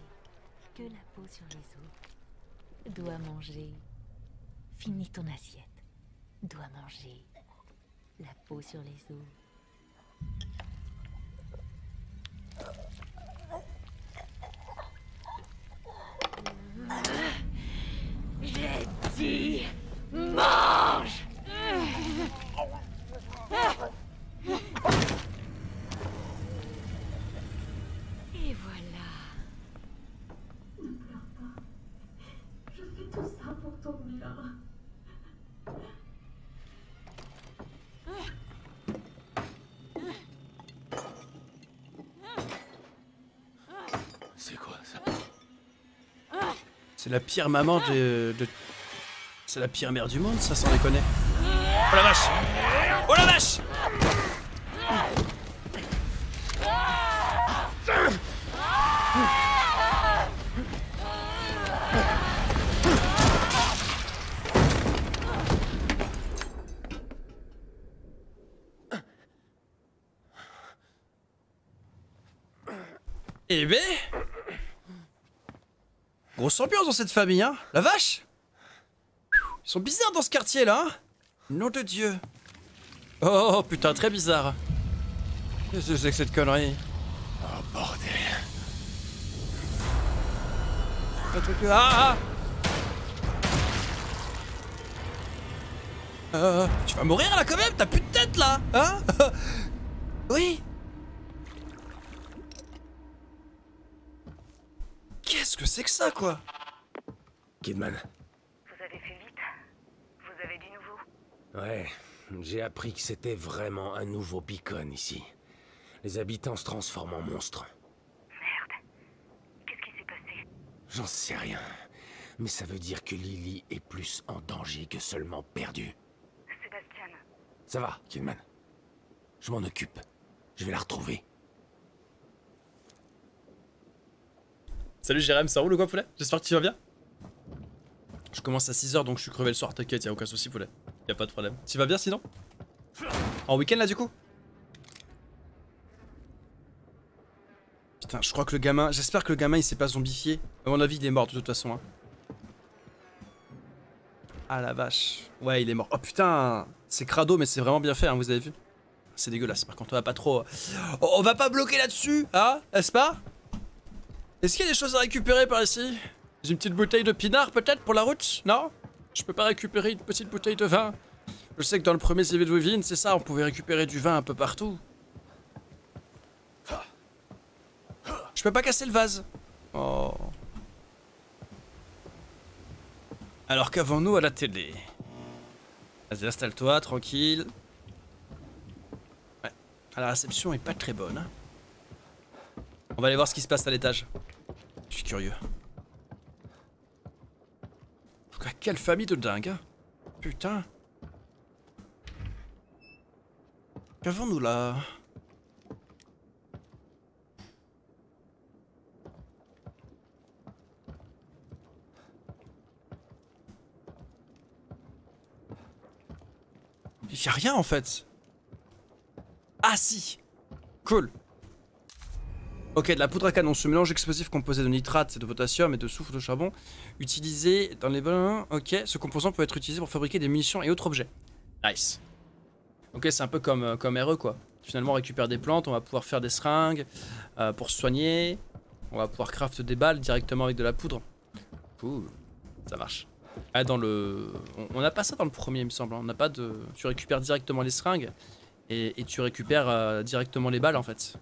S6: Que la peau sur les os. Doit manger. Finis ton assiette. Doit manger. La peau sur les os. J'ai dit mange Et voilà.
S8: Je fais tout ça pour ton bien.
S2: C'est quoi ça
S1: C'est la pire maman de. C'est la pire mère du monde, ça sans déconner. Oh la vache Oh la vache Eh ben Grosse ambiance dans cette famille, hein. La vache. Ils sont bizarres dans ce quartier, là, hein. Nom de Dieu. Oh, putain, très bizarre. Qu'est-ce que c'est que cette connerie?
S2: Oh bordel.
S1: Un truc... Ah, ah. Euh, tu vas mourir là quand même, t'as plus de tête là, hein. Oui Qu'est-ce que c'est que ça quoi?
S2: Kidman.
S7: Vous avez fait vite Vous avez du nouveau
S2: Ouais, j'ai appris que c'était vraiment un nouveau beacon ici. Les habitants se transforment en monstres.
S7: Merde. Qu'est-ce qui s'est passé?
S2: J'en sais rien. Mais ça veut dire que Lily est plus en danger que seulement perdue.
S7: Sébastien,
S2: Ça va, Kidman. Je m'en occupe. Je vais la retrouver.
S1: Salut Jérém, ça roule ou quoi poulet? J'espère que tu vas bien Je commence à 6h donc je suis crevé le soir, t'inquiète, y'a aucun souci poulet. Y a pas de problème. Tu vas bien sinon? En week-end là du coup? Putain, je crois que le gamin, j'espère que le gamin il s'est pas zombifié. À mon avis il est mort de toute façon. Hein. Ah la vache. Ouais il est mort. Oh putain C'est crado mais c'est vraiment bien fait, hein, vous avez vu? C'est dégueulasse, par contre on va pas trop... Oh, on va pas bloquer là-dessus, hein N'est-ce pas? Est-ce qu'il y a des choses à récupérer par ici? Une petite bouteille de pinard peut-être pour la route? Non? Je peux pas récupérer une petite bouteille de vin Je sais que dans le premier CV de c'est ça, on pouvait récupérer du vin un peu partout. Je peux pas casser le vase. Oh. Alors qu'avons-nous à la télé? Vas-y, installe-toi, tranquille. Ouais. Ah, La réception est pas très bonne. hein. On va aller voir ce qui se passe à l'étage. Curieux. En tout cas, quelle famille de dingue. hein. Putain. Qu'avons-nous là? Il y a rien en fait. Ah si Cool. Ok, de la poudre à canon, ce mélange explosif composé de nitrate, de potassium et de soufre de charbon, utilisé dans les... Ok, ce composant peut être utilisé pour fabriquer des munitions et autres objets. Nice. Ok, c'est un peu comme, euh, comme RE quoi. Finalement, on récupère des plantes, on va pouvoir faire des seringues euh, pour se soigner. On va pouvoir craft des balles directement avec de la poudre. Cool. Ça marche. Ah, dans le... On- n'a pas ça dans le premier, il me semble. hein. On n'a pas de... Tu récupères directement les seringues et, et tu récupères euh, directement les balles en fait.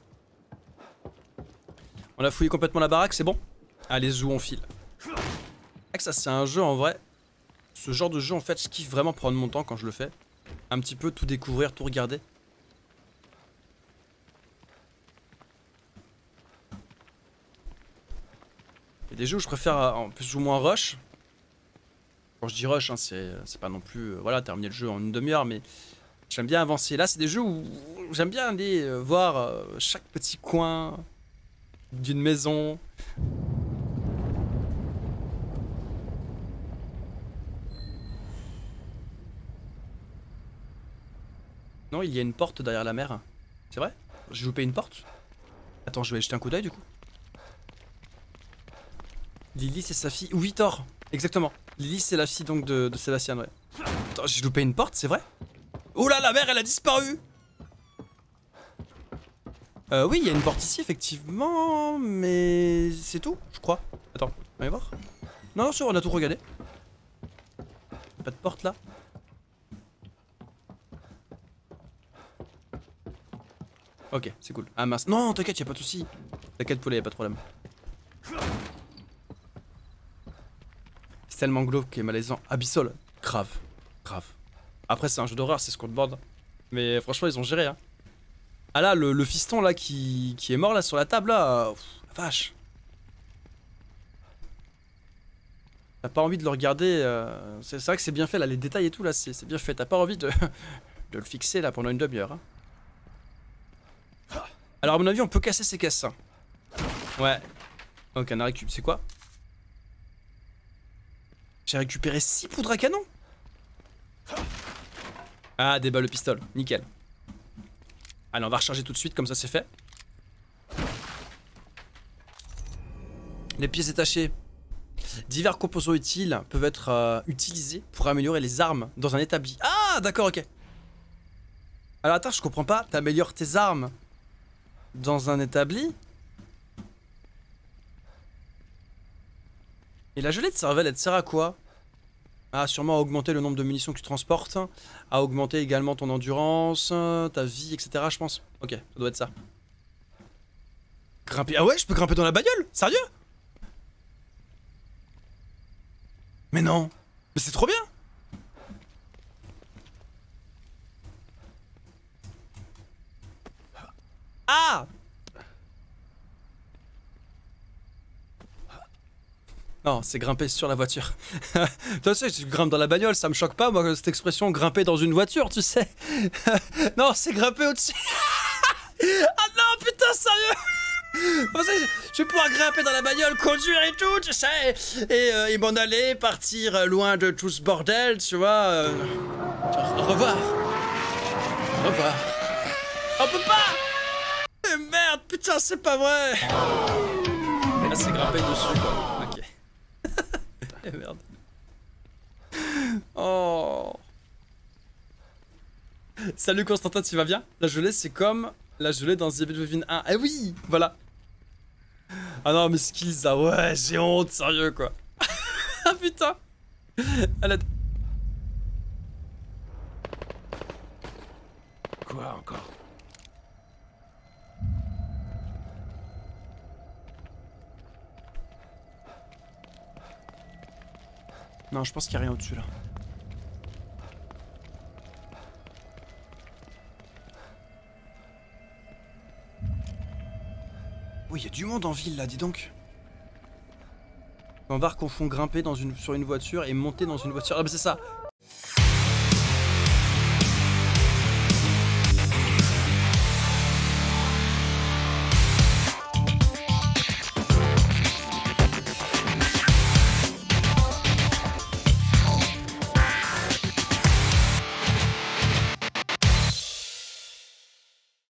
S1: On a fouillé complètement la baraque, c'est bon Allez, zou, on file. Ça, c'est un jeu en vrai. Ce genre de jeu, en fait, je kiffe vraiment prendre mon temps quand je le fais. Un petit peu tout découvrir, tout regarder. Il y a des jeux où je préfère euh, en plus ou moins rush. Quand je dis rush, hein, c'est c'est pas non plus euh, voilà terminer le jeu en une demi-heure, mais j'aime bien avancer. Là, c'est des jeux où j'aime bien aller euh, voir euh, chaque petit coin d'une maison. Non, il y a une porte derrière la mer. C'est vrai? J'ai loupé une porte? Attends, je vais jeter un coup d'œil du coup. Lily, c'est sa fille. Oui, Thor Exactement. Lily, c'est la fille donc de, Sébastien, ouais. Attends, j'ai loupé une porte, c'est vrai? Oh la mer, elle a disparu euh, oui, il y a une porte ici, effectivement, mais c'est tout, je crois. Attends, on va y voir. Non, sûr, on a tout regardé. Pas de porte là Ok, c'est cool. Ah mince, non, t'inquiète, y a pas de soucis. T'inquiète, poulet, y a pas de problème. C'est tellement glauque et malaisant. Abyssal, grave, grave. Après, c'est un jeu d'horreur, c'est ce qu'on demande. Mais franchement, ils ont géré, hein. Ah là, le, fiston là qui, est mort là sur la table là, euh, vache. T'as pas envie de le regarder, euh, c'est vrai que c'est bien fait là, les détails et tout là, c'est bien fait. T'as pas envie de, de le fixer là pendant une demi-heure. hein. Alors à mon avis, on peut casser ces caisses. hein. Ouais. Ok, on a récupéré. C'est quoi? J'ai récupéré 6 poudres à canon Ah, des balles de pistolet, nickel. Allez, on va recharger tout de suite, comme ça c'est fait. Les pièces détachées. Divers composants utiles peuvent être euh, utilisés pour améliorer les armes dans un établi. Ah, d'accord, ok. Alors attends, je comprends pas. T'améliores tes armes dans un établi Et la gelée de cervelle, elle sert à quoi? Ah, sûrement à augmenter le nombre de munitions que tu transportes, à augmenter également ton endurance, ta vie, etc. Je pense. Ok, ça doit être ça. Grimper. Ah ouais, je peux grimper dans la bagnole? Sérieux? Mais non Mais c'est trop bien Ah Non, c'est grimper sur la voiture. tu sais, tu grimpes dans la bagnole, ça me choque pas, moi, cette expression grimper dans une voiture, tu sais. non, c'est grimper au-dessus. ah non, putain, sérieux Je vais pouvoir grimper dans la bagnole, conduire et tout, tu sais. Et, euh, et m'en aller, partir euh, loin de tout ce bordel, tu vois. euh. Au revoir. Au revoir. On peut pas Eh, Merde, putain, c'est pas vrai Là, c'est grimper dessus, quoi. Merde. Oh. Salut Constantin, tu vas bien? La gelée, c'est comme la gelée dans The Evil Within 1. Eh oui Voilà. Ah non, mais skills, ah ouais, j'ai honte, sérieux, quoi. ah putain Elle a...
S2: Quoi encore?
S1: Non, je pense qu'il n'y a rien au-dessus, là. Oui, il y a du monde en ville, là, dis donc. Quand Var confond grimper sur une voiture et monter dans une voiture. Ah bah c'est ça